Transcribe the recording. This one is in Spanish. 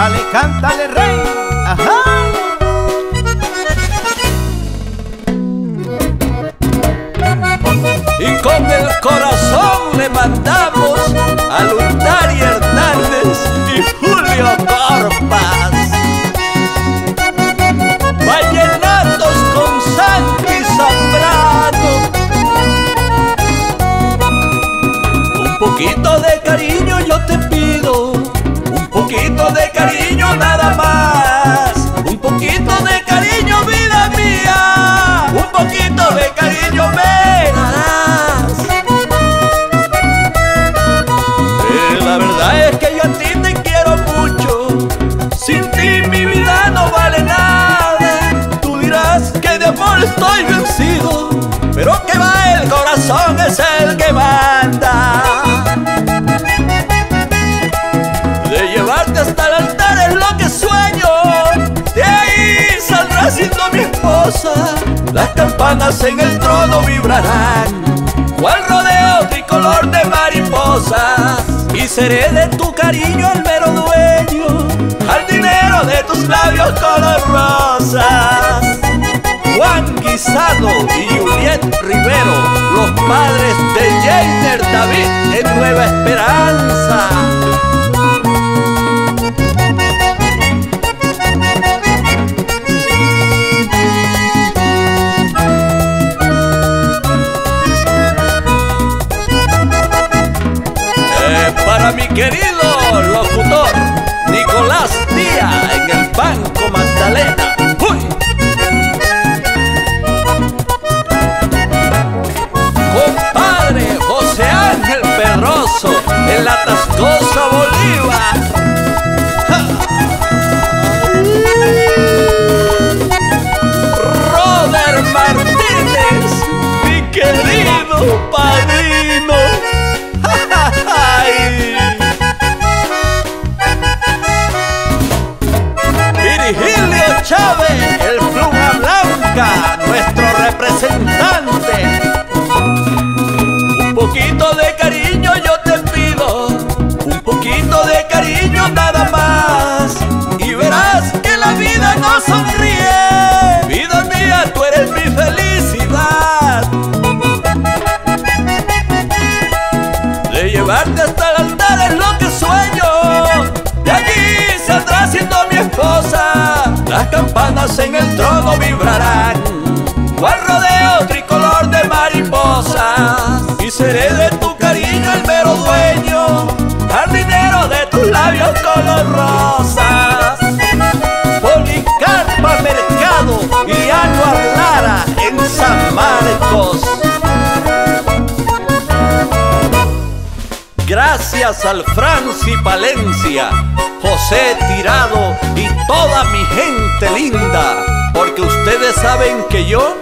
Cántale, cántale, rey. Ajá. Y con el corazón le mandamos a Lutari verdad es que yo a ti te quiero mucho, sin ti mi vida no vale nada. Tú dirás que de amor estoy vencido, pero que va el corazón es el que manda. De llevarte hasta el altar es lo que sueño. De ahí saldrá siendo mi esposa. Las campanas en el trono vibrarán. Seré de tu cariño el mero dueño. Al dinero de tus labios color rosas. Juan Guisado y Juliet Rivero, los padres de Jainer David en Nueva Esperanza. Mi querido locutor Nicolás Díaz en el Banco Magdalena. ¡Uy! Compadre José Ángel Perroso en la Tascosa Bolívar. Nuestro representante. Un poquito de cariño yo te pido, un poquito de cariño nada más. Y verás que la vida no sonríe. Vida mía, tú eres mi felicidad. De llevarte hasta el altar es lo que sueño. De allí saldrá siendo mi esposa. Las campanas en el trono vibrarán. Seré de tu cariño el mero dueño. Jardinero de tus labios color rosas. Policarpa Mercado y Anuar Lara en San Marcos. Gracias al Franci Palencia, José Tirado y toda mi gente linda, porque ustedes saben que yo